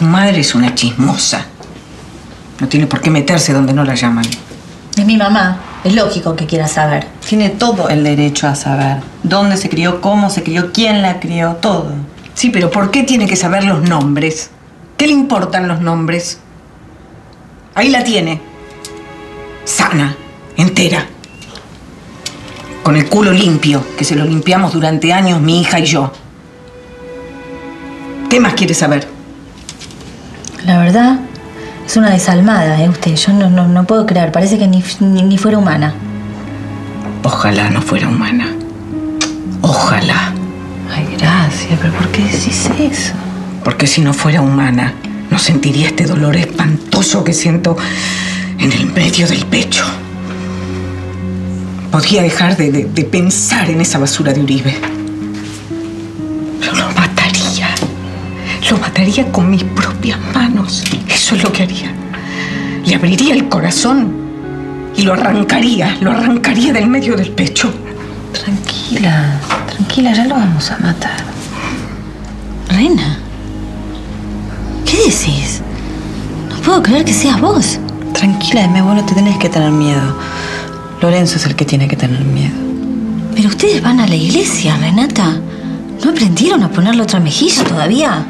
Tu madre es una chismosa. No tiene por qué meterse donde no la llaman. Es mi mamá. Es lógico que quiera saber. Tiene todo el derecho a saber. Dónde se crió, cómo se crió, quién la crió, todo. Sí, pero ¿por qué tiene que saber los nombres? ¿Qué le importan los nombres? Ahí la tiene. Sana, entera. Con el culo limpio, que se lo limpiamos durante años mi hija y yo. ¿Qué más quiere saber? La verdad, es una desalmada, ¿eh? Usted, yo no, no, no puedo creer. Parece que ni, ni, ni fuera humana. Ojalá no fuera humana. Ojalá. Ay, gracias, pero ¿por qué decís eso? Porque si no fuera humana, no sentiría este dolor espantoso que siento en el medio del pecho. Podría dejar de, de- de pensar en esa basura de Uribe. Yo lo mataría. Lo mataría con mis propias manos. Eso es lo que haría. Le abriría el corazón y lo arrancaría, lo arrancaría del medio del pecho. Tranquila, tranquila, ya lo vamos a matar. Reina, ¿qué decís? No puedo creer que seas vos. Tranquila, Eme, vos no te tenés que tener miedo. Lorenzo es el que tiene que tener miedo. Pero ustedes van a la iglesia, Renata. ¿No aprendieron a ponerle otra mejilla todavía?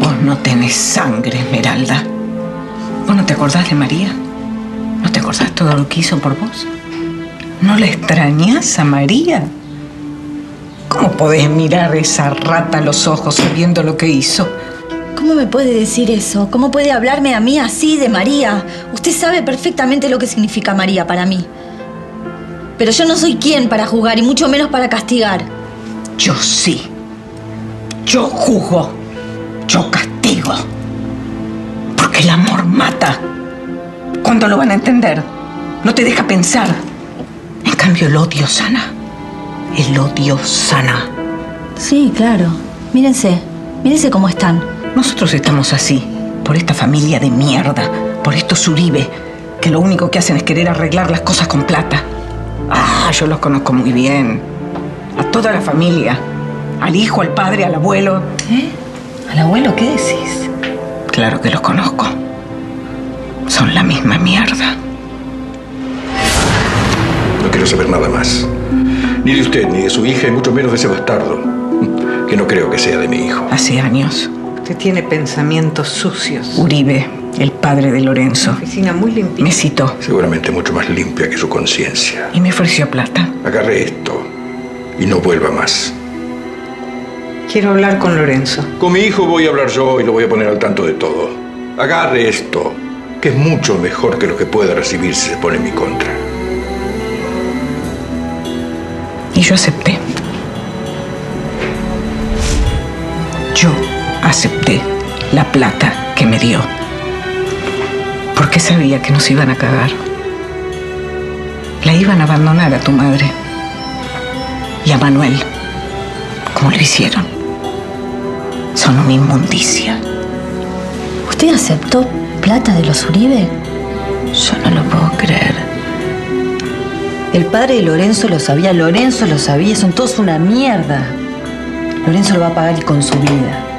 Vos no tenés sangre, Esmeralda. ¿Vos no te acordás de María? ¿No te acordás todo lo que hizo por vos? ¿No la extrañás a María? ¿Cómo podés mirar a esa rata a los ojos sabiendo lo que hizo? ¿Cómo me puede decir eso? ¿Cómo puede hablarme a mí así de María? Usted sabe perfectamente lo que significa María para mí. Pero yo no soy quien para juzgar y mucho menos para castigar. Yo sí. Yo juzgo. Yo castigo. Porque el amor mata. ¿Cuándo lo van a entender? No te deja pensar. En cambio, el odio sana. El odio sana. Sí, claro. Mírense. Mírense cómo están. Nosotros estamos así, por esta familia de mierda, por estos Uribe, que lo único que hacen es querer arreglar las cosas con plata. Ah, yo los conozco muy bien. A toda la familia. Al hijo, al padre, al abuelo. ¿Eh? ¿Al abuelo qué decís? Claro que los conozco. Son la misma mierda. No quiero saber nada más. Ni de usted, ni de su hija, y mucho menos de ese bastardo. Que no creo que sea de mi hijo. Hace años. Usted tiene pensamientos sucios. Uribe, el padre de Lorenzo. Oficina muy limpia. Me citó Seguramente mucho más limpia que su conciencia. y me ofreció plata. Agarre esto y no vuelva más. Quiero hablar con Lorenzo. Con mi hijo voy a hablar yo y lo voy a poner al tanto de todo. Agarre esto, que es mucho mejor que lo que pueda recibir si se pone en mi contra. Y yo acepté. Yo acepté la plata que me dio. Porque sabía que nos iban a cagar. La iban a abandonar a tu madre. Y a Manuel. Como lo hicieron. Son una inmundicia. ¿Usted aceptó plata de los Uribe? Yo no lo puedo creer. El padre de Lorenzo lo sabía, Lorenzo lo sabía, son todos una mierda. Lorenzo lo va a pagar y con su vida.